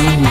you